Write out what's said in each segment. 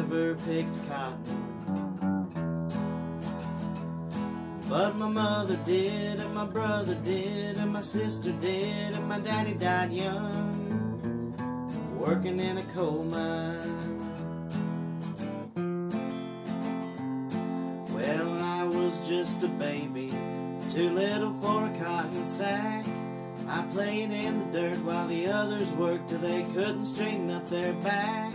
never picked cotton. But my mother did, and my brother did, and my sister did, and my daddy died young, working in a coal mine. Well, I was just a baby, too little for a cotton sack. I played in the dirt while the others worked till they couldn't straighten up their back.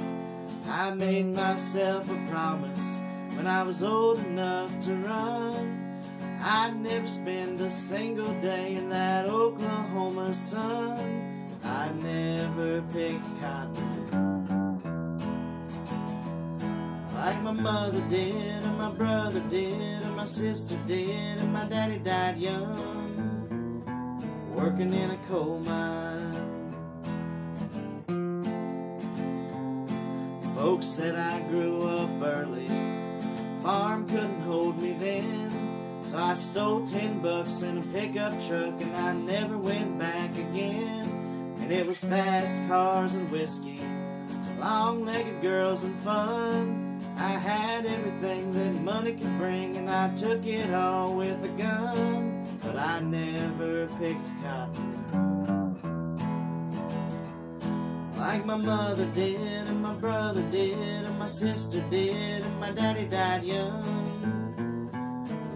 I made myself a promise when I was old enough to run. I'd never spend a single day in that Oklahoma sun. I never picked cotton. Like my mother did, and my brother did, and my sister did, and my daddy died young, working in a coal mine. Folks said I grew up early, farm couldn't hold me then. So I stole ten bucks in a pickup truck and I never went back again. And it was fast cars and whiskey, long-legged girls and fun. I had everything that money could bring and I took it all with a gun. But I never picked cotton. Like my mother did, and my brother did, and my sister did, and my daddy died young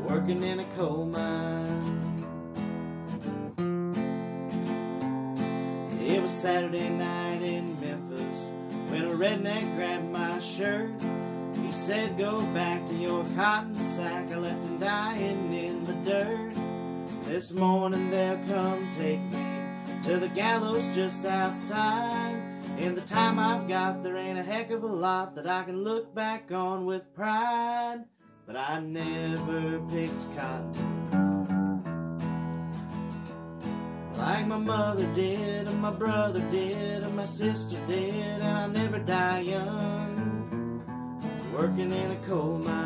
working in a coal mine. It was Saturday night in Memphis when a redneck grabbed my shirt. He said, Go back to your cotton sack. I left him dying in the dirt. This morning they'll come take me to the gallows just outside. In the time I've got, there ain't a heck of a lot that I can look back on with pride but I never picked cotton. Like my mother did, and my brother did, and my sister did, and I never die young, working in a coal mine.